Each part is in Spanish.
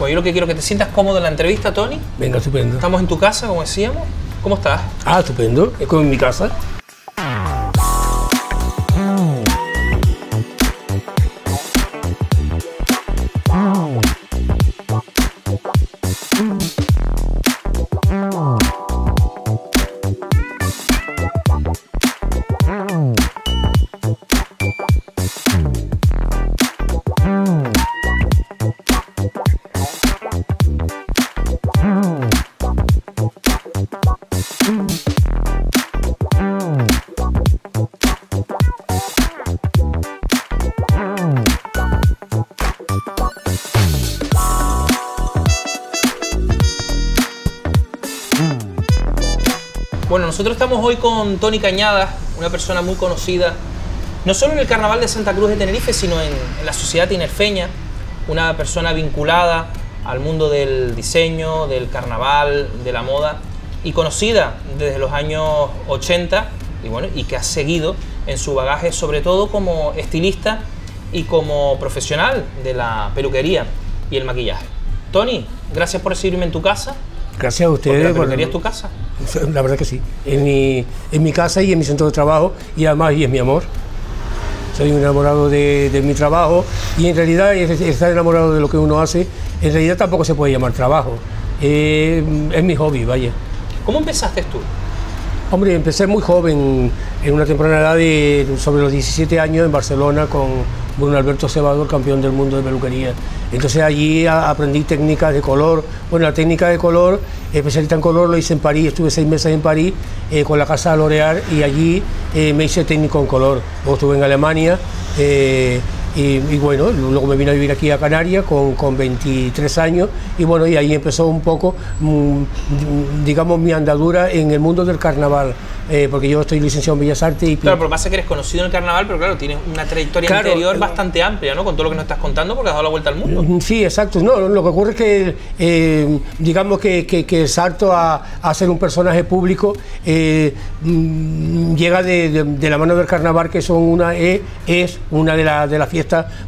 Pues yo lo que quiero que te sientas cómodo en la entrevista, Tony. Venga, estupendo. Estamos en tu casa, como decíamos. ¿Cómo estás? Ah, estupendo. Es como en mi casa. Con Tony Cañada, una persona muy conocida, no solo en el Carnaval de Santa Cruz de Tenerife, sino en, en la sociedad tinerfeña, una persona vinculada al mundo del diseño, del carnaval, de la moda, y conocida desde los años 80, y bueno, y que ha seguido en su bagaje, sobre todo como estilista y como profesional de la peluquería y el maquillaje. Tony, gracias por recibirme en tu casa. Gracias a Porque ustedes. la por- peluquería es tu casa. La verdad que sí. En mi, en mi casa y en mi centro de trabajo y además y es mi amor. Soy enamorado de, mi trabajo y en realidad es- estar enamorado de lo que uno hace, en realidad tampoco se puede llamar trabajo. Eh, es mi hobby, vaya. ¿Cómo empezaste tú? Hombre, empecé muy joven, en una temprana edad de sobre los 17 años en Barcelona con Bruno Alberto Cebador, campeón del mundo de peluquería. Entonces allí aprendí técnicas de color. Bueno, la técnica de color, especialista en color, lo hice en París, estuve seis meses en París eh, con la casa L'Oréal y allí eh, me hice técnico en color. Luego estuve en Alemania. eh, y, y bueno, luego me vine a vivir aquí a Canarias con, con 23 años y bueno, y ahí empezó un poco, mm, digamos, mi andadura en el mundo del carnaval, eh, porque yo estoy licenciado en Bellas Artes y Claro, pero pasa que eres conocido en el carnaval, pero claro, tienes una trayectoria Claro, anterior eh, bastante amplia, ¿no? Con todo lo que nos estás contando, porque has dado la vuelta al mundo. Mm, Sí, exacto. No, lo que ocurre es que, eh, digamos que, que- que el salto a, a ser un personaje público eh, mm, llega de, de- de la mano del carnaval, que son una, es, es una de, la- de las fiestas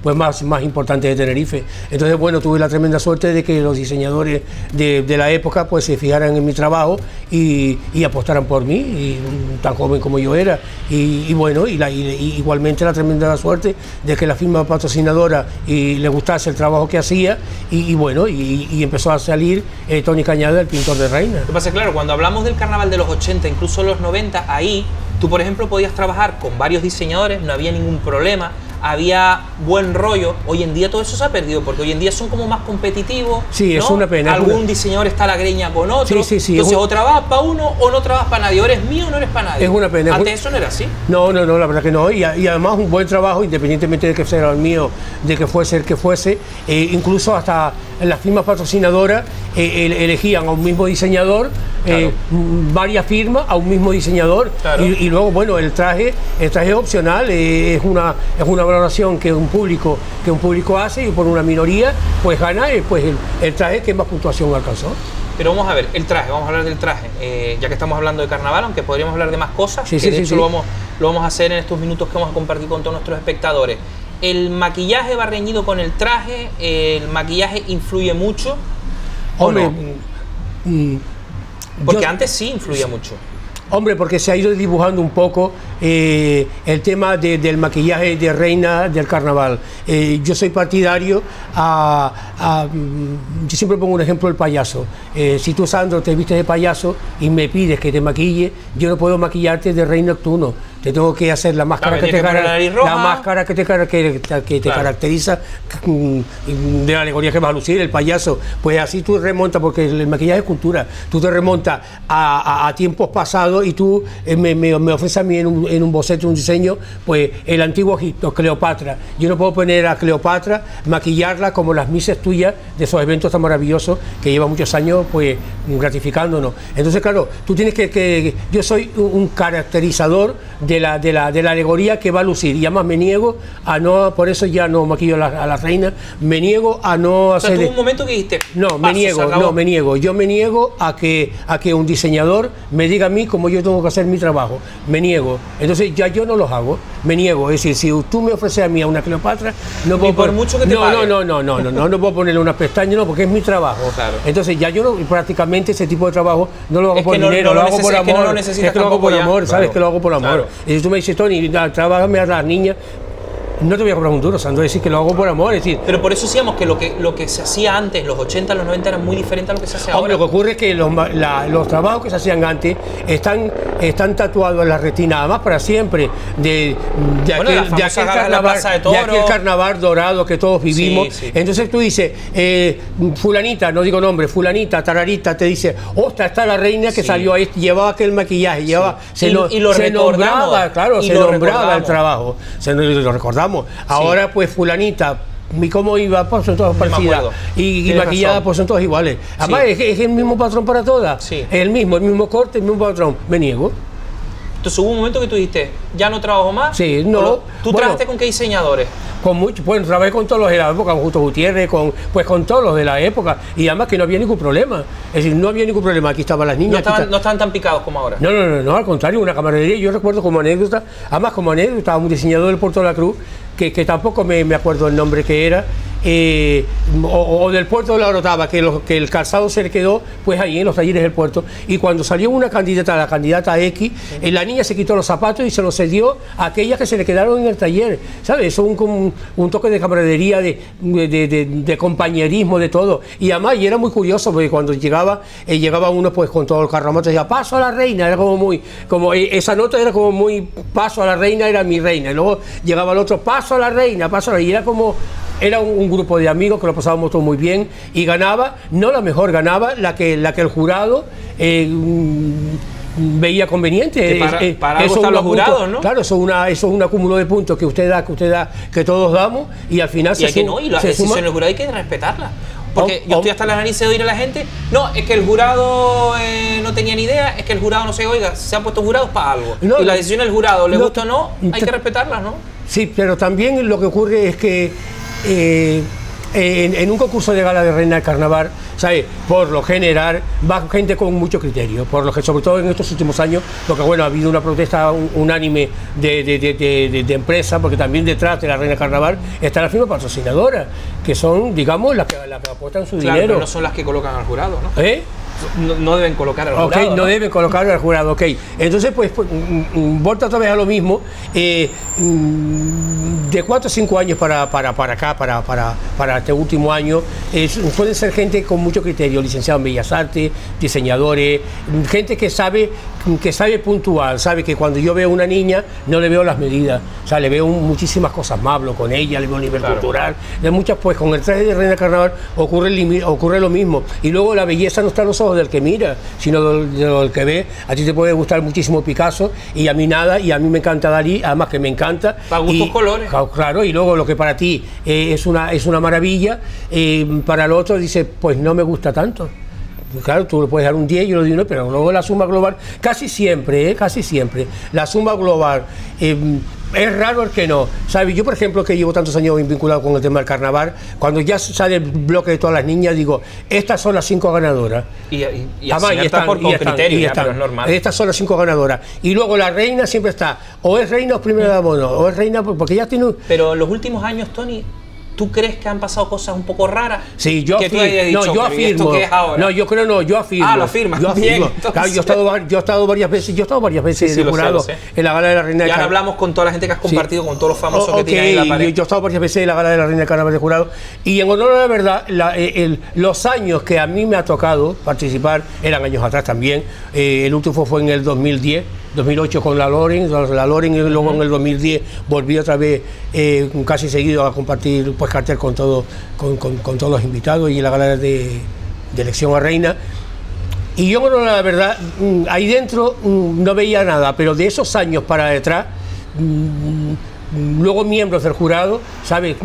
pues, más, más importantes de Tenerife. Entonces, bueno, tuve la tremenda suerte de que los diseñadores de, de la época pues, se fijaran en mi trabajo y, y apostaran por mí, mm, tan joven como yo era. Y, y bueno, la- y- igualmente la tremenda suerte de que la firma patrocinadora y le gustase el trabajo que hacía y, bueno, y, empezó a salir eh, Tony Cañada, el pintor de Reina. Lo que pasa claro, cuando hablamos del carnaval de los 80, incluso los 90, ahí tú, por ejemplo, podías trabajar con varios diseñadores, no había ningún problema, había buen rollo. Hoy en día todo eso se ha perdido, porque hoy en día son como más competitivos. Sí, es una pena, Algún una- diseñador está a la greña con otro. Sí, sí, sí, Entonces, un- o trabajas para uno o no trabajas para nadie. O eres mío o no eres para nadie. Es una pena, es Antes un- eso no era así. No, no, no, la verdad que no. Y, además un buen trabajo, independientemente de que fuera el mío, de que fuese el que fuese, eh, incluso hasta las firmas patrocinadoras eh, el- elegían a un mismo diseñador, eh, varias firmas a un mismo diseñador. Claro. Y, y luego, bueno, el traje, el traje es opcional, eh, es, una, es una valoración que un público, que un público hace y por una minoría, pues gana eh, pues el, el traje que más puntuación alcanzó. Pero vamos a ver, el traje, vamos a hablar del traje, eh, ya que estamos hablando de carnaval, aunque podríamos hablar de más cosas, Sí, que sí, de sí, hecho. Lo, vamos, lo vamos a hacer en estos minutos que vamos a compartir con todos nuestros espectadores. ¿El maquillaje va reñido con el traje? ¿El maquillaje influye mucho? ¿O Hombre, no? Porque yo- antes sí influía mucho. Hombre, porque se ha ido dibujando un poco eh, el tema de- del maquillaje de reina del carnaval. Eh, yo soy partidario a, a, mm, Yo siempre pongo un ejemplo el payaso. Eh, si tú, Sandro, te vistes de payaso y me pides que te maquille, yo no puedo maquillarte de rey nocturno. Te tengo que hacer la máscara Claro, que te que cara- la máscara que te, cara- que, que te Claro. caracteriza mm, de la alegoría que vas a lucir, el payaso. Pues así tú remontas, porque el maquillaje es cultura. Tú te remontas a, a- a tiempos pasados y tú eh, me, me, me ofreces a mí en un, en un boceto, un diseño, pues el antiguo Egipto, Cleopatra. Yo no puedo poner a Cleopatra, maquillarla como las mises tuyas de esos eventos tan maravillosos que llevan muchos años pues gratificándonos. Entonces, claro, tú tienes que, que yo soy un un caracterizador de de la, de la, de la alegoría que va a lucir. Y además me niego a no, por eso ya no maquillo a la, a la reina, me niego a no O sea, hacer... de- un momento que dijiste. no, me "Paso, se niego, acabó". no, me niego. Yo me niego a que, a que un diseñador me diga a mí cómo yo tengo que hacer mi trabajo. Me niego. Entonces ya yo no los hago. Me niego. Es decir, si tú me ofreces a mí a una Cleopatra, no puedo por pon- mucho que te no, pague. no, no, no, no, no, no, no puedo ponerle unas pestañas, no, porque es mi trabajo. Claro. Entonces ya yo no, prácticamente ese tipo de trabajo no lo hago Es por dinero, no lo, lo hago por neces- es que amor. no lo necesitas es que lo hago por ya. amor, ¿sabes? Que lo hago por amor. Claro. Y si tú me dices, Tony, da- trabájame a las niñas, no te voy a cobrar un duro, Sandro, decir que lo hago por amor, es decir, Pero por eso decíamos que lo que lo que se hacía antes, los 80, los 90, era muy diferente a lo que se hace ahora. lo que ocurre es que los, la- los trabajos que se hacían antes están, están tatuados en la retina, además para siempre, de, de, Bueno, aquel, de, aquel carnaval, de de aquel carnaval dorado que todos vivimos. sí. Entonces tú dices, eh, fulanita, no digo nombre, fulanita, tararita, te dice, ostras, está la reina que Sí. salió ahí, llevaba aquel maquillaje, llevaba, se, Y- lo, y lo se recordamos, nombraba, claro, y se lo nombraba el recordamos. trabajo, se lo, lo recordamos. Ahora pues fulanita, ¿y cómo iba? Pues son todas parecidas. Y, y Tienes maquillada, razón. pues son todas iguales. Además, Sí. es, el mismo patrón para todas. Sí. Es el mismo, el mismo corte, el mismo patrón. Me niego. Entonces hubo un momento que tú dijiste, ya no trabajo más. Sí, no, lo- ¿Tú bueno. trabajaste con qué diseñadores? Con mucho, bueno, trabajé con todos los de la época, con Justo Gutiérrez, con, pues con todos los de la época. Y además que no había ningún problema. Es decir, no había ningún problema. Aquí estaban las niñas. No estaban, está- no estaban tan picados como ahora. No, no, no, no, al contrario, una camaradería. Yo recuerdo como anécdota, además como anécdota, un diseñador del Puerto de la Cruz, que, tampoco me acuerdo el nombre que era, eh, o, o del Puerto de la Orotava, que, lo- que el calzado se le quedó pues ahí en los talleres del puerto. Y cuando salió una candidata, la candidata X, eh, la niña se quitó los zapatos y se los cedió a aquellas que se le quedaron en el taller. ¿Sabes? Eso es un, un, un toque de camaradería, de, de, de- de- compañerismo, de todo. Y además, y era muy curioso, porque cuando llegaba, eh, llegaba uno pues con todo el carromato decía, paso a la reina, era como muy, como eh, esa nota era como muy, paso a la reina, era mi reina. Y luego llegaba el otro, paso a la reina, paso a la reina. Y era como, era un, un grupo de amigos que lo pasábamos todos muy bien y ganaba, no la mejor, ganaba la que, la que el jurado eh, mm, veía conveniente. Para- Eh, eh, para eso los jurados, ¿no? Claro, eso es, una, eso es un acúmulo de puntos que usted da, que usted da, que todos damos y al final Y se, hay que suma- no, y se suma- decisiones del jurado hay que respetarlas. Porque yo estoy hasta las narices de oír a la gente. No, es que el jurado eh, no tenía ni idea, es que el jurado no se oiga, se han puesto jurados para algo. No, y la decisión del jurado, le No, gusta o no, hay que respetarlas, ¿no? Sí, pero también lo que ocurre es que eh, en, en un concurso de gala de reina del carnaval, ¿sabes? Por lo general va gente con mucho criterio, por lo que sobre todo en estos últimos años, porque bueno, ha habido una protesta un- unánime de, de, de, de- de- de empresas, porque también detrás de la reina del carnaval está la firma patrocinadora, que son, digamos, las que, las que aportan su Claro, dinero. pero no son las que colocan al jurado, ¿no? ¿Eh? No, no deben colocar al jurado. no deben colocar al jurado, ok. Entonces, pues, pues, mm, mm, vuelta otra vez a lo mismo. eh, mm, de cuatro o cinco años para, para, para acá, para, para, para este último año, eh, suelen ser gente con mucho criterio, licenciados en Bellas Artes, diseñadores, mm, gente que sabe, que sabe puntual, sabe que cuando yo veo a una niña no le veo las medidas, o sea, le veo muchísimas cosas más, hablo con ella, le veo un nivel Claro. cultural, de muchas, pues con el traje de Reina Carnaval ocurre, el limi- ocurre lo mismo. Y luego la belleza no está en los ojos del que mira, sino del, del que ve. A ti te puede gustar muchísimo Picasso y a mí nada, y a mí me encanta Dalí, además que me encanta. Para gustos colores. Claro, y luego lo que para ti eh, es, una, es una maravilla, eh, para el otro dice, pues no me gusta tanto. Claro, tú le puedes dar un 10 y yo le doy uno, pero luego la suma global, casi siempre, eh, casi siempre, la suma global, eh, es raro el que no. ¿Sabes? Yo, por ejemplo, que llevo tantos años vinculado con el tema del carnaval, cuando ya sale el bloque de todas las niñas, digo, estas son las cinco ganadoras. Y, y, y Además, están- por, con están- criterio, y ya, están. pero es normal. Estas son las cinco ganadoras. Y luego la reina siempre está, o es reina o primera dama, o no, o es reina porque ya tiene un, Pero en los últimos años, Tony, ¿tú crees que han pasado cosas un poco raras? Sí, yo que tú afirmo. hayas dicho, no, yo "Pero ¿y esto afirmo. es ahora? No, yo creo no, yo afirmo. Ah, lo afirmas. Yo Bien, afirmo. entonces. Claro, yo he estado yo he estado varias veces, yo he estado varias veces Sí, sí, de lo sé, jurado sé. en la gala de la reina Y del ahora Carnaval. hablamos con toda la gente que has compartido, con todos los famosos Oh, que tienen ahí en la pared. yo he estado varias veces en la gala de la Reina del Carnaval de Jurado y en honor a la verdad, la- eh, el- los años que a mí me ha tocado participar eran años atrás también. Eh, el último fue en el 2010, 2008 con la Loren, la Loren y luego en el 2010 volví otra vez eh, casi seguido a compartir pues cartel con, todo, con, con- con todos los invitados y en la gala de, de elección a reina. Y yo, bueno, la verdad, mm, ahí dentro mm, no veía nada, pero de esos años para detrás, mm, luego miembros del jurado, ¿sabes?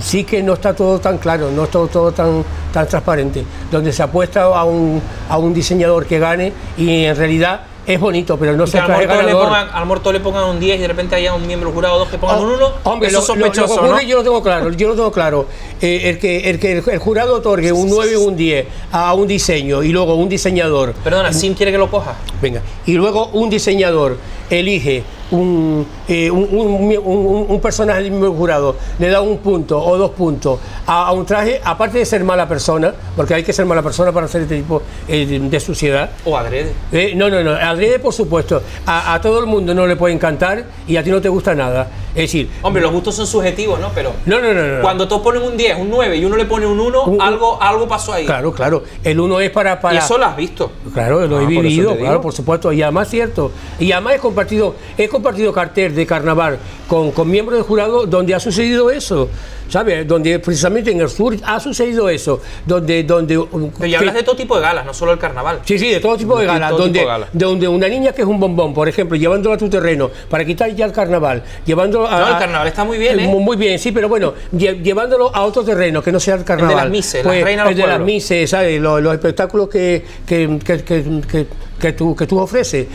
Sí que no está todo tan claro, no está todo tan, tan transparente, donde se apuesta a un, a un diseñador que gane y en realidad es bonito, pero no Y se al traje muerto le ganador. pongan, al muerto le pongan un 10 y de repente haya un miembro jurado dos que pongan un 1. Oh, Hombre, eso es lo- lo que sospechoso, ocurre, ¿no? yo lo tengo claro, yo lo tengo claro. Eh, el que, el, que el jurado otorgue un 9 o un 10 a un diseño y luego un diseñador Perdona, Sim quiere que lo coja. Venga, y luego un diseñador elige un, eh, un, un- un- un personaje del mismo jurado, le da un punto o dos puntos a, a un traje, aparte de ser mala persona, porque hay que ser mala persona para hacer este tipo eh, de, de suciedad. O adrede. Eh, no, no, no, adrede por supuesto, a, a todo el mundo no le puede encantar y a ti no te gusta nada. Es decir, Hombre, los gustos son subjetivos, ¿no? Pero no, no, no, no. no. cuando todos ponen un 10, un 9 y uno le pone un 1, Un- algo, algo pasó ahí. Claro, claro, el uno es para... para Y eso lo has visto. Claro, lo Ah, he vivido, claro, por supuesto, y además cierto. Y además he compartido, he compartido cartel de carnaval con, con miembros del jurado donde ha sucedido eso, ¿sabes? Donde precisamente en el sur ha sucedido eso, donde... donde Pero ya hablas de todo tipo de galas, no solo el carnaval. Sí, sí, de todo tipo de De galas, donde, de donde una niña que es un bombón, por ejemplo, llevándola a tu terreno para quitar ya el carnaval, llevándolo a... No, el carnaval está muy bien, ¿eh? Muy, muy bien, sí, pero bueno, lle- llevándolo a otro terreno que no sea el carnaval. las mises, las pues, reinas de el los de las pueblos. mises, ¿sabes? Los, los espectáculos que, que, que, que- que- tú, que tú ofreces.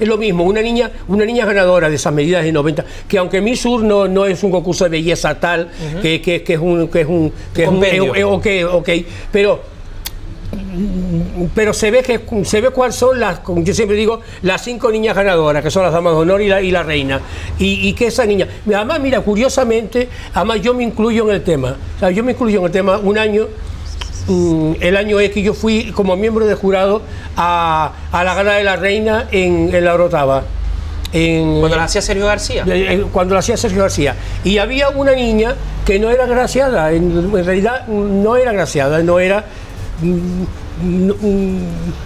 Es lo mismo, una niña, una niña ganadora de esas medidas de 90, que aunque mi sur no, no es un concurso de belleza tal, que, que, que es un... Que es un, que es un eh, ok, ok, pero pero se ve que se ve cuáles son las como yo siempre digo las cinco niñas ganadoras que son las damas de honor y la, y la reina. Y, y que esa niña además mira curiosamente además yo me incluyo en el tema o sea, yo me incluyo en el tema un año mm, el año X yo fui como miembro de jurado a, a la gala de la reina en, en la Orotava en, Cuando las hacía Sergio García. eh, eh, cuando lo hacía Sergio García. Y había una niña que no era graciada, en, en realidad no era graciada, no era... mm,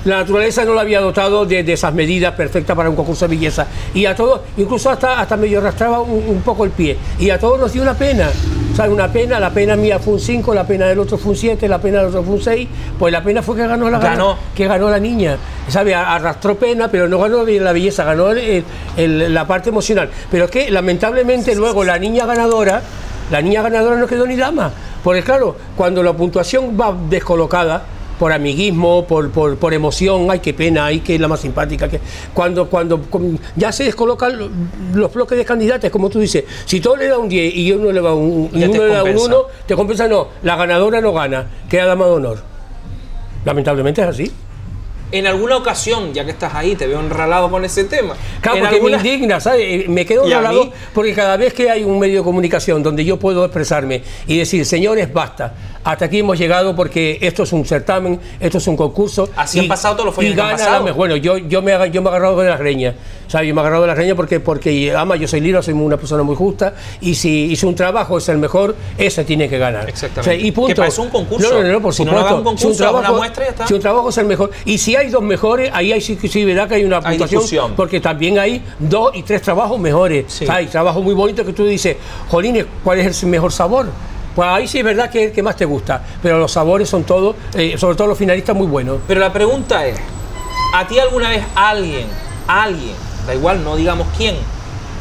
la naturaleza no la había dotado de, de esas medidas perfectas para un concurso de belleza. Y a todos, incluso hasta, hasta medio arrastraba un, un poco el pie. Y a todos nos dio una pena. ¿Sabes? Una pena, la pena mía fue un 5, la pena del otro fue un 7, la pena del otro fue un 6. Pues la pena fue que ganó la Ganó. que ganó la niña. ¿Sabe? Arrastró pena, pero no ganó la belleza, ganó el- el- la parte emocional. Pero es que lamentablemente luego la niña ganadora, la niña ganadora no quedó ni dama. Porque claro, cuando la puntuación va descolocada, por amiguismo, por, por, por emoción, ay qué pena, ay que es la más simpática, que cuando, cuando ya se descolocan lo- los bloques de candidatos, como tú dices, si todo le da un 10 y uno le da un, y Ya te uno le da un. 1, te compensa no, la ganadora no gana, queda dama de honor. Lamentablemente es así. En alguna ocasión, ya que estás ahí, te veo enralado con ese tema. Claro, en porque alguna- me indigna, ¿sabes? Eh, Me quedo ¿Y mí? porque cada vez que hay un medio de comunicación donde yo puedo expresarme y decir, señores, basta, hasta aquí hemos llegado porque esto es un certamen, esto es un concurso. Así han y- pasado todos los Y que han gana la pasado. mejor. Bueno, yo, yo, me, yo me he agarrado de las greñas, ¿sabes? Yo me he agarrado de las greñas porque, porque ama, yo soy libre, soy una persona muy justa y si hice un trabajo es el mejor, ese tiene que ganar. Exactamente. y punto. Que un concurso. No, no, no, por Si no, supuesto. no un Si concurso, una muestra y ya está. si un trabajo es el mejor. Y si hay dos mejores, ahí hay sí, sí verá que hay una Hay puntuación, discusión. porque también hay dos y tres trabajos mejores. Sí. O sea, Hay trabajos muy bonitos que tú dices, Jolines, ¿cuál es el mejor sabor? Pues ahí sí es verdad que es el que más te gusta, pero los sabores son todos, eh, sobre todo los finalistas, muy buenos. Pero la pregunta es, ¿a ti alguna vez alguien, alguien, da igual, no digamos quién,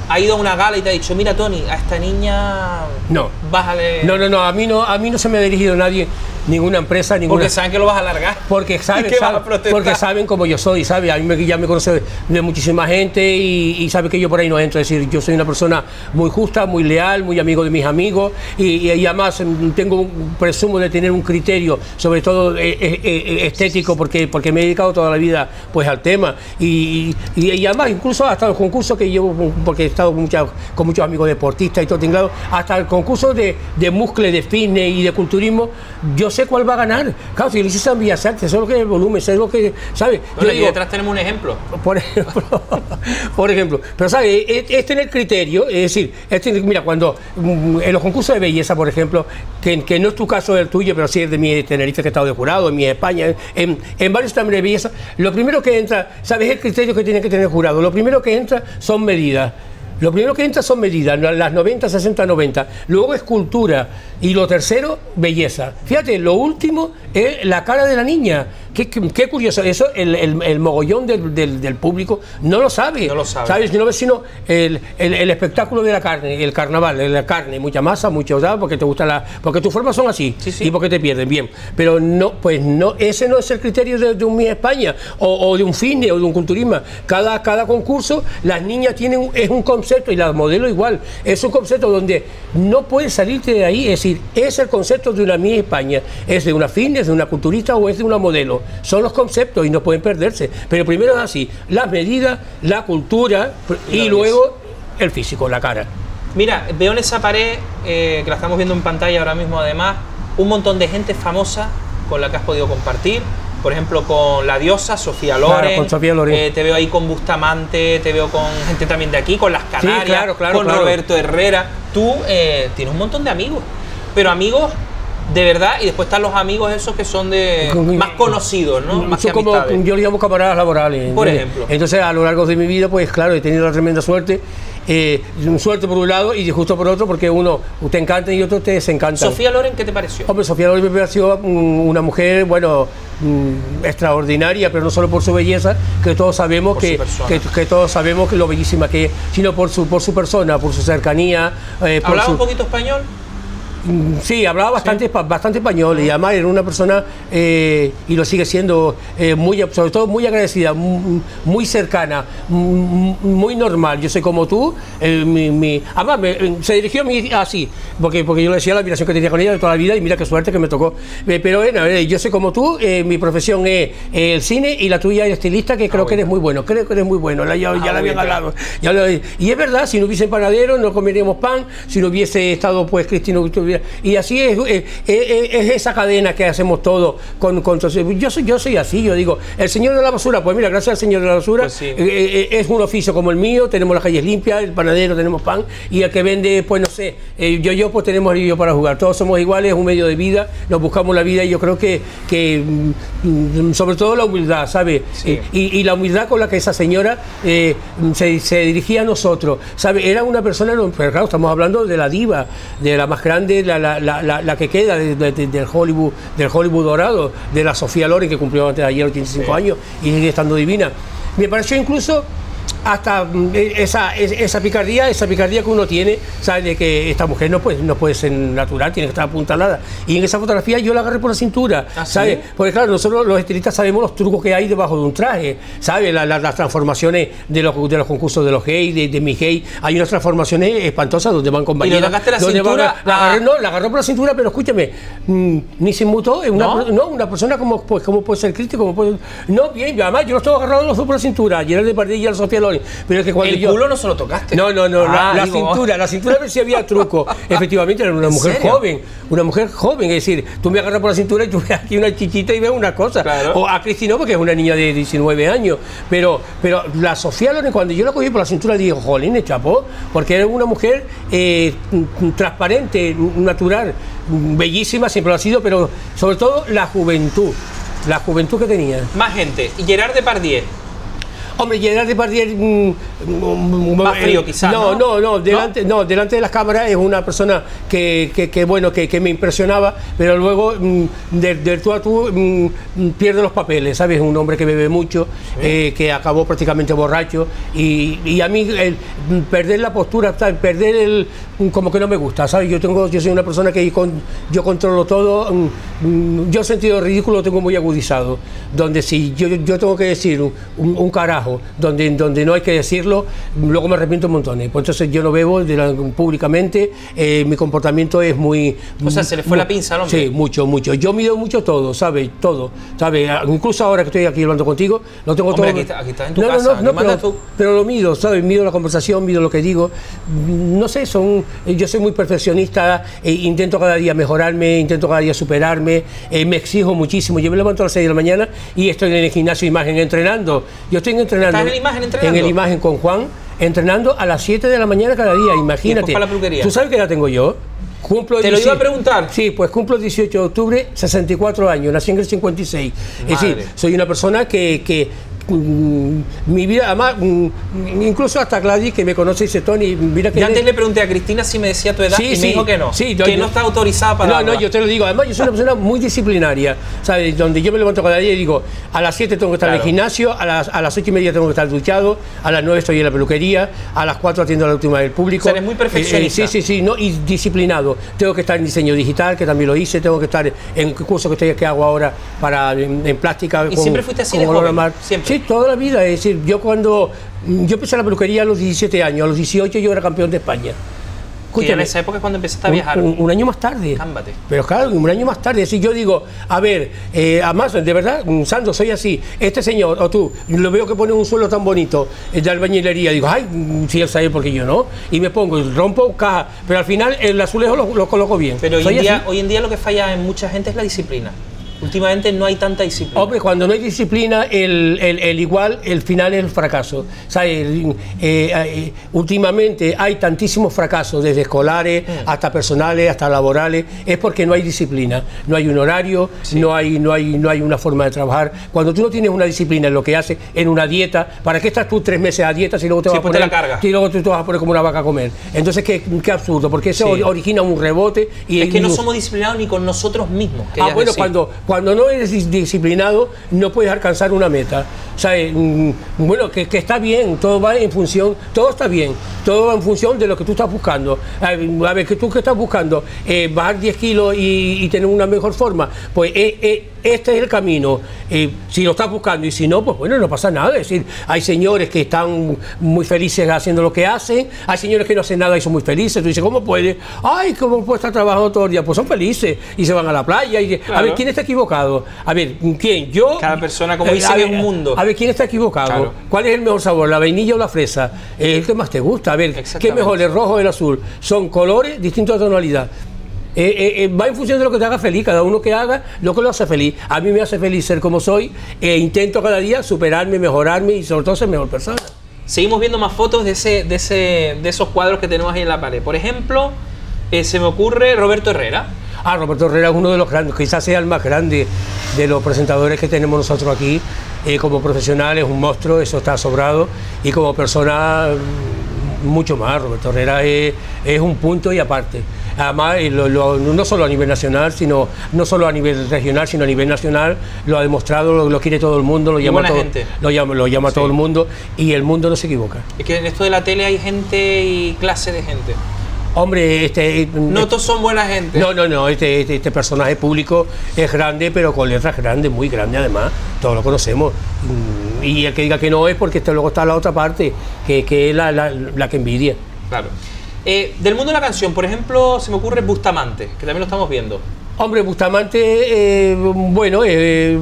ha ido a una gala y te ha dicho, mira Tony, a esta niña No. bájale... No, no, no, a mí no, a mí no se me ha dirigido nadie, ninguna empresa, ninguna. Porque saben que lo vas a alargar. Porque saben, ¿Y qué vas a saben- protestar? porque saben como yo soy, ¿sabe? A mí me- ya me conoce de muchísima gente y, y sabe que yo por ahí no entro. Es decir, yo soy una persona muy justa, muy leal, muy amigo de mis amigos y, además mm, tengo, un- presumo de tener un criterio, sobre todo eh, eh, eh, estético, porque, porque me he dedicado toda la vida pues al tema. Y, y- y además, incluso hasta los concursos que llevo, porque he estado con, muchas- con muchos amigos deportistas y todo tinglado, hasta el concurso de, de muscle, de fitness y de culturismo, yo sé cuál va a ganar. Claro, si le hiciste en Bellas Artes, eso es lo que es el volumen, eso es lo que, ¿sabes? Yo digo, detrás tenemos un ejemplo. por ejemplo, por ejemplo, pero sabes, es, es tener criterio, es decir, es tener- mira, cuando mm, en los concursos de belleza, por ejemplo, que, que no es tu caso el tuyo, pero sí es de mi Tenerife que he estado de jurado, en mi España, en, en varios también de belleza, lo primero que entra, sabes el criterio que tiene que tener el jurado, lo primero que entra son medidas. Lo primero que entra son medidas, las 90, 60, 90. Luego es cultura. Y lo tercero, belleza. Fíjate, lo último es la cara de la niña. ¿Qué qué, qué curioso, eso el, el- el mogollón del, del- del público no lo sabe. No lo sabe. ¿Sabes? No ves sino el, el- espectáculo de la carne, el carnaval, la carne, mucha masa, mucho, ¿sabes? Porque te gusta la. Porque tus formas son así Sí, sí. y porque te pierden, bien. Pero no, pues no, ese no es el criterio de, de un Miss España o, o de un FINE o de un culturismo. Cada, cada concurso, las niñas tienen, un- es un concepto y las modelos igual. Es un concepto donde no puedes salirte de ahí. Es decir, es el concepto de una Miss España. Es de una FINE, es de una culturista o es de una modelo. Son los conceptos y no pueden perderse. Pero primero es así: las medidas, la cultura Y luego el físico, la cara. Mira, veo en esa pared, eh, que la estamos viendo en pantalla ahora mismo además, un montón de gente famosa con la que has podido compartir. Por ejemplo, con la diosa Sofía Loren. Claro, con Sofía Loren. Eh, te veo ahí con Bustamante, te veo con gente también de aquí, con las Canarias, claro, claro, con. Roberto Herrera. Tú eh, tienes un montón de amigos, pero amigos de verdad, y después están los amigos esos que son de Con- más conocidos, ¿no? Más que como, yo le llamo camaradas laborales. Por ejemplo. Entonces, a lo largo de mi vida, pues claro, he tenido la tremenda suerte. eh, suerte por un lado y justo por otro, porque uno te encanta y otro te desencanta. Sofía Loren, ¿qué te pareció? Hombre, Sofía Loren me pareció mm, una mujer, bueno, mm, extraordinaria, pero no solo por su belleza, que todos sabemos que, que, que todos sabemos que lo bellísima que es, sino por su, por su persona, por su cercanía, eh, por ¿Hablaba su, un poquito español? Mm, Sí, hablaba bastante, bastante español y además era una persona, eh, y lo sigue siendo, eh, muy, sobre todo muy agradecida, mu- muy cercana, mu- muy normal. Yo soy como tú, eh, mi, mi- además me- eh, se dirigió a mí así, porque, porque yo le decía la admiración que tenía con ella de toda la vida y mira qué suerte que me tocó. Pero bueno, yo soy como tú, mi profesión es el cine y la tuya es estilista, que creo que eres muy bueno, creo que eres muy bueno, la, ya, ya Ah, la habían bien. hablado. Ya lo- y es verdad, si no hubiese panadero no comeríamos pan, si no hubiese estado pues Cristina y así es, eh, eh, es esa cadena que hacemos todos con, con yo soy yo soy así, yo digo, el señor de la basura, pues mira, gracias al señor de la basura, Pues sí. eh, eh, es un oficio como el mío, tenemos las calles limpias, el panadero tenemos pan y el que vende, pues no sé, eh, yo yo pues tenemos yo para jugar, todos somos iguales, es un medio de vida, nos buscamos la vida y yo creo que, que mm, mm, sobre todo la humildad, ¿sabes? Sí. Eh, y, y la humildad con la que esa señora eh, se, se dirigía a nosotros. ¿sabe? Era una persona, pero claro, estamos hablando de la diva, de la más grande, la, la- la- la- la que queda de- de- de- del, Hollywood, del Hollywood dorado, de la Sofía Loren, que cumplió antes de ayer 85 Sí. años y sigue estando divina. Me pareció incluso hasta mm, e- esa, es- esa picardía, esa picardía que uno tiene, sabe de que esta mujer no puede, no puede ser natural, tiene que estar apuntalada. Y en esa fotografía yo la agarré por la cintura, ¿Ah, sí? ¿sabes? Porque claro, nosotros los estilistas sabemos los trucos que hay debajo de un traje, ¿sabes? La- la- las transformaciones de los, de los concursos de los gays, de, de mi gay, hay unas transformaciones espantosas donde van con le bañera. tocaste la van- cintura la a- agarré, no, la agarró por la cintura, pero escúchame, mm, ni se inmutó, es una, ¿No? no, una persona como, pues, como puede ser crítico, como puede, no, bien, además yo los tengo agarrados los dos por la cintura, Gerard de Pardilla y el Sofía Pero es que cuando El yo... culo no se lo tocaste. No, no, no, la, Ah, la digo, cintura, la cintura a ver si había truco. Efectivamente, era una ¿En mujer joven, una mujer joven, es decir, tú me agarras por la cintura y tú ves aquí una chiquita y ves una cosa. Claro. O a Cristina, porque es una niña de 19 años, pero, pero la Sofía Loren, cuando yo la cogí por la cintura, dije, jolín, chapó, porque era una mujer eh, transparente, natural, bellísima, siempre lo ha sido, pero sobre todo la juventud, la juventud que tenía. Más gente. Y Gerard Depardieu. Hombre, Gerard Depardieu mm, mm, Más eh, frío, quizá, No, ¿no? no, no, delante, ¿No? delante de las cámaras es una persona que, que- que, bueno, que, que me impresionaba, pero luego mm, de, del tú a tú mm, pierde los papeles, ¿sabes? Un hombre que bebe mucho, eh, que acabó prácticamente borracho y, y a mí el, mm, perder la postura, perder el mm, como que no me gusta, ¿sabes? Yo tengo, yo soy una persona que con- yo controlo todo, mm, mm, yo sentido ridículo lo tengo muy agudizado, donde si yo, yo tengo que decir un, un- un carajo, donde, donde no hay que decirlo, luego me arrepiento un montón. Pues entonces yo no bebo de la- públicamente, eh, mi comportamiento es muy... O sea, se le fue la pinza al hombre. Sí, mucho, mucho. Yo mido mucho todo, ¿sabes? Todo, ¿sabes? Incluso ahora que estoy aquí hablando contigo, lo tengo Hombre, todo... aquí está- aquí estás en tu no, casa, No, no, no, pero, tú. pero lo mido, ¿sabes? Mido la conversación, mido lo que digo. No sé, son, yo soy muy perfeccionista, e intento cada día mejorarme, intento cada día superarme, eh, me exijo muchísimo. Yo me levanto a las 6 de la mañana y estoy en el gimnasio Imagen entrenando. Yo estoy entrenando. ¿Estás en el Imagen entrenando? En el Imagen con Juan, entrenando a las 7 de la mañana cada día, imagínate. para la peluquería? ¿Tú sabes qué edad tengo yo? Cumplo Te lo iba a 18 preguntar. Sí, pues cumplo el 18 de octubre, 64 años, nací en el 56. Es Madre. decir, soy una persona que, que mi vida, además, mm, incluso hasta Gladys que me conoce dice, Tony, mira que... Yo antes le pregunté a Cristina si me decía tu edad Sí, y sí, me dijo que no, sí, que yo- no está autorizada para No, darla. no, yo te lo digo. Además, yo soy una persona muy disciplinaria. ¿Sabes? Donde yo me levanto cada día y digo, a las 7 tengo que estar en el gimnasio, a las, a las 8 y media tengo que estar duchado, a las 9 estoy en la peluquería, a las 4 atiendo a la última del público. O sea, eres muy perfeccionista. Eh, sí, sí, sí, no, y disciplinado. Tengo que estar en diseño digital, que también lo hice, tengo que estar en el curso que, estoy, que hago ahora para, en, en plástica. ¿Y siempre fuiste así de joven? Siempre. Sí, toda la vida. Es decir, yo cuando. Yo empecé la peluquería a los 17 años, a los 18 yo era campeón de España. Que ya en Escúchame, esa época es cuando empezaste a viajar. Un, un año más tarde. Cámbate. Pero claro, un año más tarde. Si yo digo, a ver, eh, además, de verdad, mm, Sandro, soy así. Este señor, o tú, lo veo que pone un suelo tan bonito de albañilería. Digo, ay, mm, si él sabe, porque yo no. Y me pongo, y rompo caja. Pero al final el azulejo lo, lo coloco bien. Pero hoy en, día, así. hoy en día lo que falla en mucha gente es la disciplina. Últimamente no hay tanta disciplina. Hombre, cuando no hay disciplina, el, el- el igual, el final es el fracaso. Eh, eh, últimamente hay tantísimos fracasos, desde escolares Mm. hasta personales, hasta laborales, es porque no hay disciplina, no hay un horario, no, hay, no, hay, no hay una forma de trabajar. Cuando tú no tienes una disciplina en lo que haces, en una dieta, ¿para qué estás tú tres meses a dieta si luego te Sí, vas a pues poner, la cargas. y luego tú te vas a poner como una vaca a comer? Entonces, qué, qué absurdo, porque eso Sí. origina un rebote y es que no somos disciplinados ni con nosotros mismos. Ah, bueno, decir. cuando, cuando no eres dis- disciplinado no puedes alcanzar una meta. O eh, mm, bueno, que, está bien, todo va en función, todo está bien, todo va en función de lo que tú estás buscando. A ver, que tú que estás buscando eh, bajar 10 kilos y, y tener una mejor forma, pues eh, eh, este es el camino. Eh, si lo estás buscando y si no, pues bueno, no pasa nada. Es decir, hay señores que están muy felices haciendo lo que hacen, hay señores que no hacen nada y son muy felices. Tú dices, ¿cómo puede? Ay, ¿cómo puede estar trabajando todo el día? Pues son felices y se van a la playa. Y, A ver, ¿quién está equivocado? A ver, ¿quién? Yo. Cada persona, como Eh, es un mundo. A ver, ¿quién está equivocado? Claro. ¿Cuál es el mejor sabor? ¿La vainilla o la fresa? El que más te gusta. A ver, ¿qué mejor? ¿El rojo o el azul? Son colores distintos de tonalidad. Eh, eh, eh, va en función de lo que te haga feliz, cada uno que haga lo que lo hace feliz. A mí me hace feliz ser como soy, e intento cada día superarme, mejorarme y sobre todo ser mejor persona. Seguimos viendo más fotos de, ese, de, ese, de esos cuadros que tenemos ahí en la pared. Por ejemplo, eh, se me ocurre Roberto Herrera. Ah, Roberto Herrera es uno de los grandes, quizás sea el más grande de los presentadores que tenemos nosotros aquí. Eh, como profesional es un monstruo, eso está sobrado. Y como persona, mm, mucho más. Roberto Herrera es, es un punto y aparte. Además, eh, lo- lo- no solo a nivel nacional, sino no solo a nivel regional, sino a nivel nacional, lo ha demostrado, lo, lo quiere todo el mundo, lo Y llama, todo, gente. lo llama, lo llama todo el mundo y el mundo no se equivoca. Es que en esto de la tele hay gente y clase de gente. Hombre, este, No todos son buena gente. No, no, no, este, este, este personaje público es grande, pero con letras grandes, muy grande además, todos lo conocemos. Mm, Y el que diga que no es porque este, luego está la otra parte, que, que es la, la- la que envidia. Claro. Eh, del mundo de la canción, por ejemplo, se me ocurre Bustamante, que también lo estamos viendo. Hombre, Bustamante, eh, bueno, eh,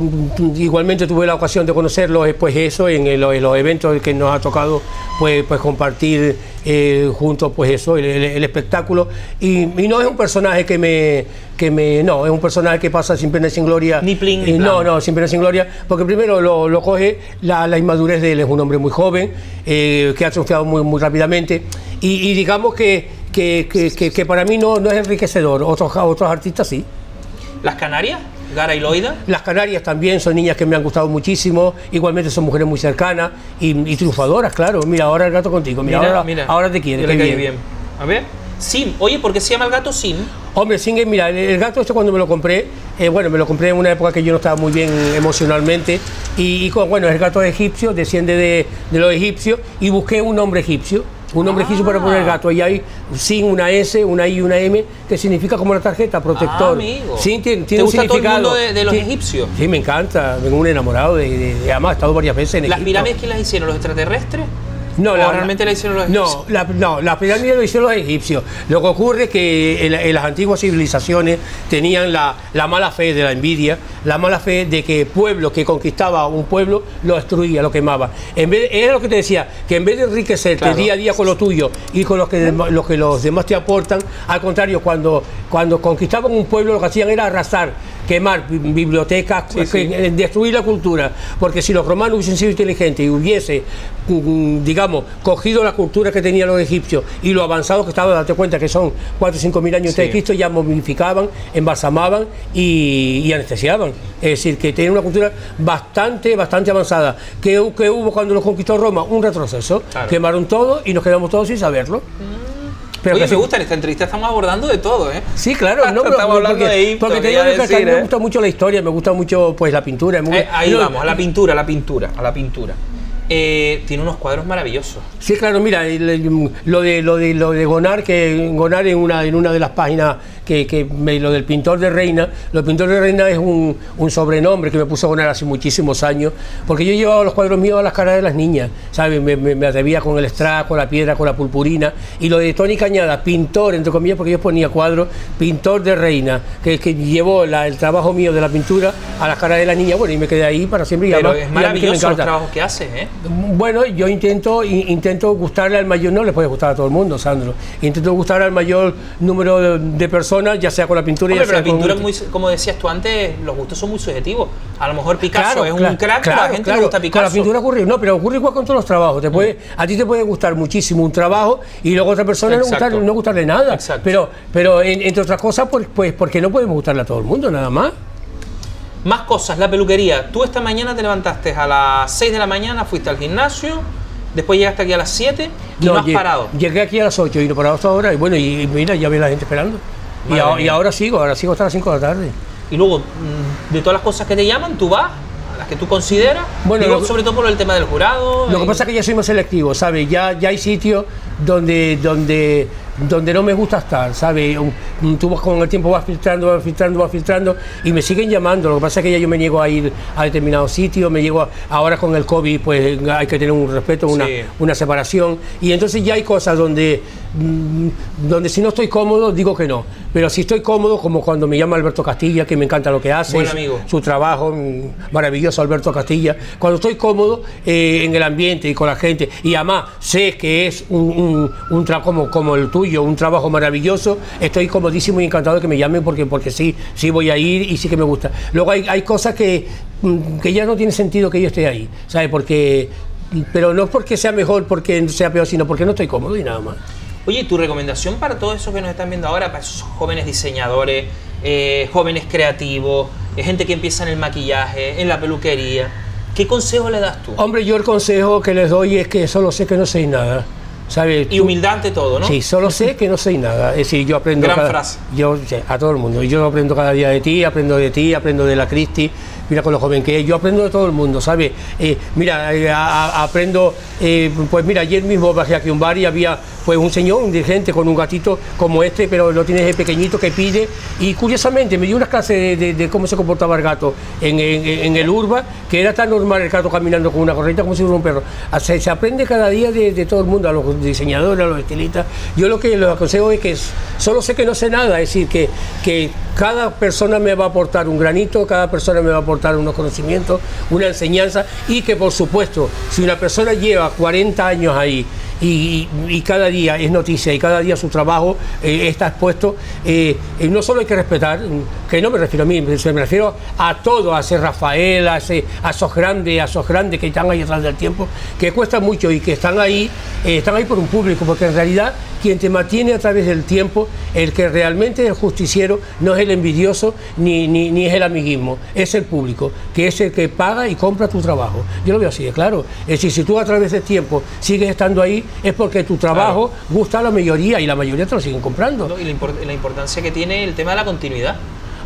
igualmente tuve la ocasión de conocerlo, eh, pues eso, en, el- en los eventos que nos ha tocado pues, pues compartir eh, juntos, pues eso, el, el- el espectáculo. Y, y no es un personaje que me, que me, no, es un personaje que pasa sin pena y sin gloria. Ni pling, ni no, no, sin pena y sin gloria, porque primero lo, lo coge la, la inmadurez de él, es un hombre muy joven, que ha triunfado muy, muy rápidamente, y, y digamos que, que, que- que- para mí no, no es enriquecedor, otros, otros artistas sí. Las Canarias, Gara y Loida. Las Canarias también son niñas que me han gustado muchísimo, igualmente son mujeres muy cercanas y, y triunfadoras, claro. Mira, ahora el gato contigo, mira, ahora, ahora te quiere, yo qué le caí bien. bien. A ver. Sim. Oye, ¿por qué se llama el gato Sim? Hombre, Singer, mira, el, el gato este cuando me lo compré, eh, bueno, me lo compré en una época que yo no estaba muy bien emocionalmente y, y con- bueno, el gato es egipcio, desciende de, de los egipcios y busqué un nombre egipcio, un nombre egipcio para poner el gato. Y hay sin una S, una I y una M, que significa como la tarjeta, protector. Ah, amigo. Sí, tiene, ¿Te un gusta todo el significado. mundo de- de los Sí. egipcios? Sí, me encanta, vengo un enamorado de, de, de- además he estado varias veces en ¿Las Egipto. pirámides quién las hicieron? ¿Los extraterrestres? No, ¿O la- realmente la hicieron los egipcios? No, la, no, las pirámides lo hicieron los egipcios. Lo que ocurre es que en, en las antiguas civilizaciones tenían la, la mala fe de la envidia, la mala fe de que pueblo que conquistaba un pueblo lo destruía, lo quemaba. En vez, era lo que te decía, que en vez de enriquecerte Claro. día a día con lo tuyo y con lo que, lo que los demás te aportan, al contrario, cuando, cuando conquistaban un pueblo lo que hacían era arrasar. Quemar bibliotecas, destruir la cultura, porque si los romanos hubiesen sido inteligentes y hubiese, mm, digamos, cogido la cultura que tenían los egipcios y lo avanzado que estaba, date cuenta que son 4 o 5 mil años antes de Cristo, ya momificaban, embalsamaban y, anestesiaban. Es decir, que tienen una cultura bastante, bastante avanzada. ¿Qué, hubo cuando los conquistó Roma? Un retroceso. Quemaron todo y nos quedamos todos sin saberlo. Mm. Pero Oye, me gusta, en esta entrevista estamos abordando de todo, ¿eh? Sí, claro, no, estamos hablando porque, de porque te digo que me ¿eh? gusta mucho la historia, me gusta mucho pues la pintura. Eh, ahí vamos, a la pintura, a la pintura, a la pintura. Eh, tiene unos cuadros maravillosos. Sí, claro, mira, lo de lo de lo de Gonar, que Gonar en una en una de las páginas que, lo del pintor de Reina, lo del pintor de Reina es un, sobrenombre que me puso Gonar hace muchísimos años, porque yo llevaba los cuadros míos a las caras de las niñas, ¿sabes? Me, atrevía con el estraco, la piedra, con la purpurina, y lo de Tony Cañada, pintor, entre comillas, porque yo ponía cuadros, pintor de Reina, que, que llevó el trabajo mío de la pintura a las caras de las niñas, bueno, y me quedé ahí para siempre. Pero es maravilloso el trabajo que hace, ¿eh? Bueno, yo intento, intento gustarle al mayor, no le puede gustar a todo el mundo, Sandro, intento gustar al mayor número de, personas, ya sea con la pintura, ya sea la pintura muy, como decías tú antes, los gustos son muy subjetivos. A lo mejor Picasso es un crack, a la gente le gusta Picasso. Con la pintura ocurre, no, pero ocurre igual con todos los trabajos. Te puede, a ti te puede gustar muchísimo un trabajo y luego a otra persona no, gustar, no gustarle nada. Pero, pero entre otras cosas, pues, pues porque no podemos gustarle a todo el mundo, nada más. Más cosas, la peluquería. Tú esta mañana te levantaste a las 6 de la mañana, fuiste al gimnasio, después llegaste aquí a las 7 y no, has parado. Llegué aquí a las 8 y no he parado hasta ahora. Y bueno, y, mira, ya ve la gente esperando. Y, ahora sigo, ahora sigo hasta las 5 de la tarde. Y luego, mm, de todas las cosas que te llaman, tú vas a las que tú consideras. Bueno, sobre todo por el tema del jurado. Lo que pasa es que ya soy más selectivo, ¿sabes? Ya, ya hay sitios donde, donde donde no me gusta estar, ¿sabes? Tú con el tiempo vas filtrando, vas filtrando, vas filtrando y me siguen llamando. Lo que pasa es que ya yo me niego a ir a determinados sitios, me llego ahora con el COVID, pues hay que tener un respeto, una, una separación. Y entonces ya hay cosas donde, mm, donde si no estoy cómodo, digo que no. Pero si estoy cómodo, como cuando me llama Alberto Castilla, que me encanta lo que hace, su trabajo, mm, maravilloso Alberto Castilla. Cuando estoy cómodo eh, en el ambiente y con la gente, y además sé que es un, un, trabajo como, como el tuyo, un trabajo maravilloso, estoy comodísimo y encantado de que me llamen porque, porque sí, sí voy a ir y sí que me gusta. Luego hay, hay cosas que, mm, que ya no tiene sentido que yo esté ahí, ¿sabes? Porque, pero no porque sea mejor, porque sea peor, sino porque no estoy cómodo y nada más. Oye, tu recomendación para todos esos que nos están viendo ahora, para esos jóvenes diseñadores, eh, jóvenes creativos, eh, gente que empieza en el maquillaje, en la peluquería, ¿qué consejo le das tú? Hombre, yo el consejo que les doy es que solo sé que no sé nada y humildad ante todo, ¿no? Sí, solo sé que no sé nada. Es decir, yo aprendo. Gran frase. Yo, a todo el mundo. Yo aprendo cada día de ti, aprendo de ti, aprendo de la Cristi, mira con lo joven que es, yo aprendo de todo el mundo, ¿sabes? Eh, mira, eh, aprendo, eh, pues mira, ayer mismo bajé aquí a un bar y había pues un señor, un dirigente con un gatito como este, pero lo tiene pequeñito que pide, y curiosamente me dio unas clases de, cómo se comportaba el gato en, el urba, que era tan normal el gato caminando con una corriente como si fuera un perro. Ah, se, se aprende cada día de, todo el mundo, a los diseñadores, a los estilistas. Yo lo que les aconsejo es que solo sé que no sé nada, es decir, que, que cada persona me va a aportar un granito, cada persona me va a aportar unos conocimientos, una enseñanza y que por supuesto, si una persona lleva 40 años ahí y, cada día es noticia y cada día su trabajo eh, está expuesto, eh, eh, no solo hay que respetar, que no me refiero a mí, me refiero a todo, a ser Rafael, a, a esos grandes, a esos grandes que están ahí atrás del tiempo, que cuesta mucho y que están ahí, están ahí por un público, porque en realidad quien te mantiene a través del tiempo, el que realmente es el justiciero, no es el envidioso ni, ni, es el amiguismo, es el público, que es el que paga y compra tu trabajo. Yo lo veo así, de claro. Es decir, si tú a través del tiempo sigues estando ahí, es porque tu trabajo gusta a la mayoría y la mayoría te lo siguen comprando. y la, importancia que tiene el tema de la continuidad.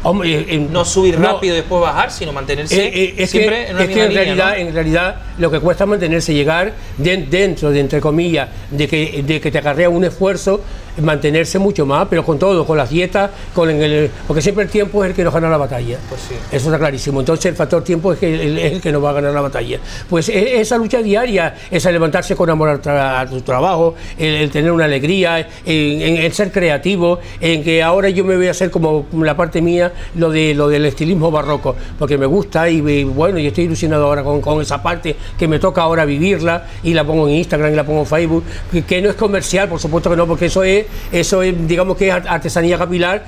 No subir rápido y después bajar, sino mantenerse eh, eh, siempre en una es que en realidad, en realidad lo que cuesta mantenerse, llegar dentro de, entre comillas, de que, de que te acarrea un esfuerzo, mantenerse mucho más, pero con todo, con las dietas, con el, porque siempre el tiempo es el que nos gana la batalla. Pues Eso está clarísimo. Entonces el factor tiempo es, que, el, que nos va a ganar la batalla. Pues e, esa lucha diaria, esa levantarse con amor a, tu trabajo, el, tener una alegría, en, el ser creativo, en que ahora yo me voy a hacer como la parte mía, lo de lo del estilismo barroco, porque me gusta y, bueno, yo estoy ilusionado ahora con, con esa parte que me toca ahora vivirla y la pongo en Instagram y la pongo en Facebook, que, no es comercial, por supuesto que no, porque eso es, eso es, digamos que es art- artesanía capilar,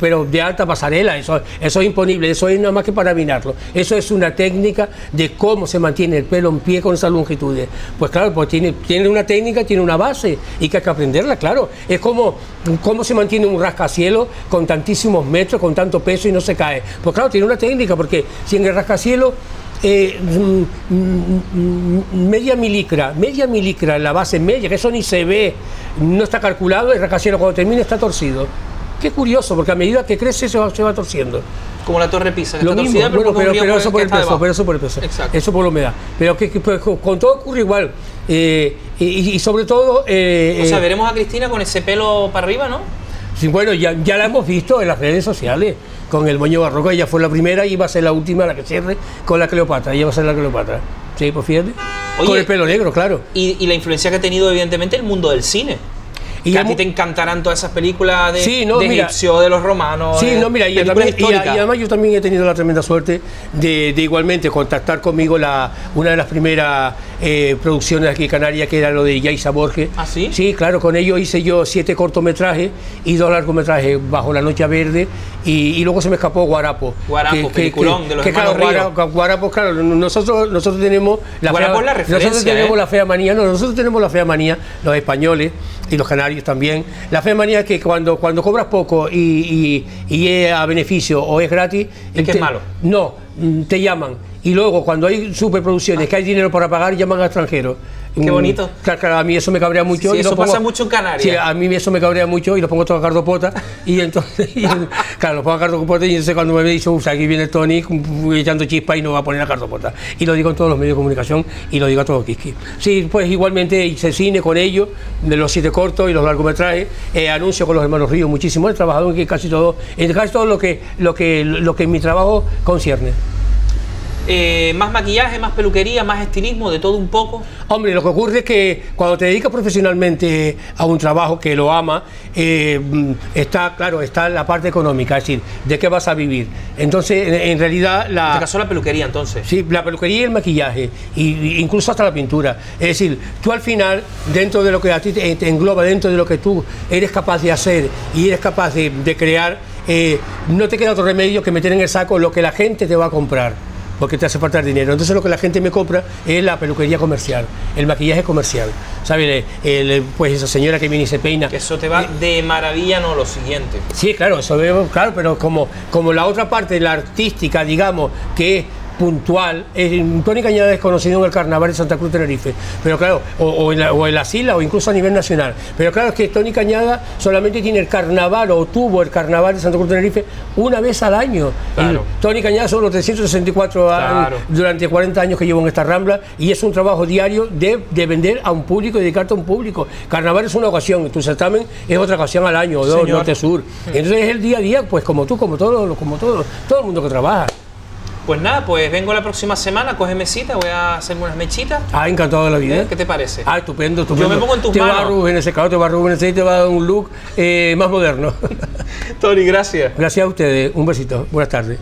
pero de alta pasarela, eso, eso es imponible, eso es nada más que para minarlo. Eso es una técnica de cómo se mantiene el pelo en pie con esas longitudes. Pues claro, pues tiene, tiene una técnica, tiene una base y que hay que aprenderla, claro. Es como cómo se mantiene un rascacielos con tantísimos metros, con tanto peso y no se cae. Pues claro, tiene una técnica, porque si en el rascacielos eh, mm, mm, mm, media milicra, media milicra en la base media, que eso ni se ve, no está calculado, el rascacielos cuando termina está torcido. Qué curioso, porque a medida que crece se va, se va torciendo. Como la Torre Pisa, Lo mismo, torcida, bueno, porque pero, eso por el peso, debajo. pero eso por el peso, Exacto. eso por la humedad. Pero que, que, pues, con todo ocurre igual. eh, y, y sobre todo... eh, O sea, veremos a Cristina con ese pelo para arriba, ¿no? Sí, bueno, ya, ya la hemos visto en las redes sociales, con el moño barroco, ella fue la primera y va a ser la última, la que cierre, con la Cleopatra, ella va a ser la Cleopatra. Sí, pues fíjate. Oye, con el pelo negro, claro. Y, y la influencia que ha tenido, evidentemente, el mundo del cine. Y que a ti te encantarán todas esas películas de, Sí, no, de mira. egipcio, de los romanos. Sí, de no, mira, y, películas también- y- históricas. y además yo también he tenido la tremenda suerte de, de igualmente contactar conmigo la, una de las primeras eh, producciones aquí en Canarias, que era lo de Yaisa Borges. ¿Ah, sí? Sí, claro, con ellos hice yo siete cortometrajes y dos largometrajes bajo la noche verde y, y luego se me escapó Guarapo. Guarapo, peliculón de los claro, hermanos. Guara- Guarapo, claro, nosotros, nosotros tenemos la Guarapo fea, es la nosotros tenemos ¿eh? la fea manía, no, nosotros tenemos la fea manía, los españoles y los canarios también. La fea manía es que cuando, cuando cobras poco y, y- y es a beneficio o es gratis. Es que es malo. No, mm, te llaman. Y luego, cuando hay superproducciones, que hay dinero para pagar, llaman a extranjeros. Qué Mm, bonito. Claro, claro, a mí eso me cabrea mucho. Sí, y eso pongo- pasa mucho en Canarias. Sí, a mí eso me cabrea mucho y lo pongo todo a cardopota. Y entonces, y, claro, lo pongo a cardopota y entonces cuando me dice, uff, aquí viene Tony echando chispa y no va a poner a cardopota. Y lo digo en todos los medios de comunicación y lo digo a todo Kiski. Sí, pues igualmente hice cine con ellos, de los siete cortos y los largometrajes, eh, anuncio con los hermanos Ríos muchísimo, he trabajado en casi todo, en casi todo lo que, lo que, lo que mi trabajo concierne. Eh, más maquillaje, más peluquería, más estilismo, de todo un poco. Hombre, lo que ocurre es que cuando te dedicas profesionalmente a un trabajo que lo ama, eh, está, claro, está la parte económica, es decir, de qué vas a vivir. Entonces, en, en realidad, En este la, caso, la peluquería, entonces. sí, la peluquería y el maquillaje, y, y incluso hasta la pintura. Es decir, tú al final, dentro de lo que a ti te, te engloba, dentro de lo que tú eres capaz de hacer y eres capaz de, de crear, eh, no te queda otro remedio que meter en el saco lo que la gente te va a comprar porque te hace falta el dinero. Entonces lo que la gente me compra es la peluquería comercial, el maquillaje comercial. ¿Sabes? El- el- pues esa señora que viene y se peina. Eso te va de maravilla, no lo siguiente. Sí, claro, eso veo, claro, pero como, como la otra parte, la artística, digamos, que es puntual, es, Tony Cañada es conocido en el carnaval de Santa Cruz Tenerife, pero claro, o, o en la, o en las islas o incluso a nivel nacional. Pero claro, es que Tony Cañada solamente tiene el carnaval o tuvo el carnaval de Santa Cruz Tenerife una vez al año. Claro. Y Tony Cañada son los 364 años Claro. durante 40 años que llevo en esta rambla y es un trabajo diario de, de vender a un público y dedicarte a un público. Carnaval es una ocasión, tu certamen es otra ocasión al año, o dos, Señor. norte-sur. Entonces es el día a día, pues como tú, como todo, como todo, todo el mundo que trabaja. Pues nada, pues vengo la próxima semana, cógeme cita, voy a hacerme unas mechitas. Ah, encantado de la vida. ¿Eh? ¿Qué te parece? Ah, estupendo, estupendo. me pongo en tus te va a manos. rejuvenecer, claro, te va a rejuvenecer y te va a dar un look eh, más moderno. Tony, gracias. Gracias a ustedes, un besito, buenas tardes.